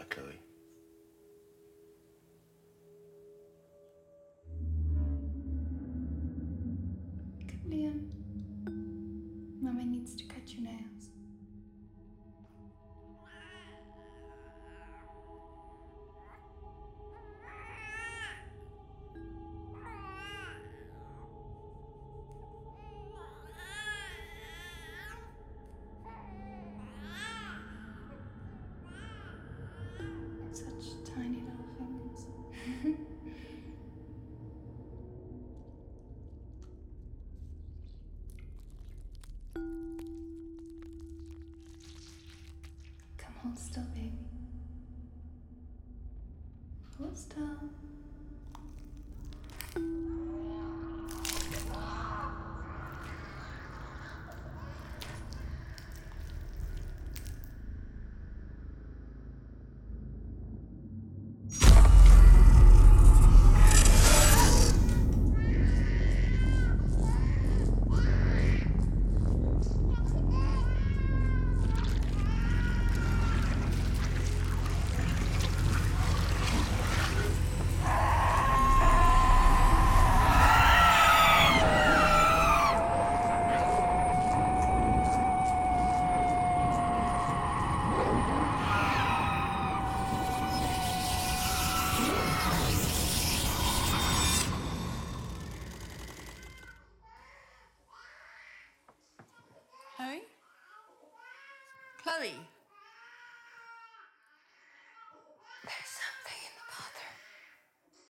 Chloe. Liam, Mama needs to cut your nails. Hold still, baby. Hold still. hurry.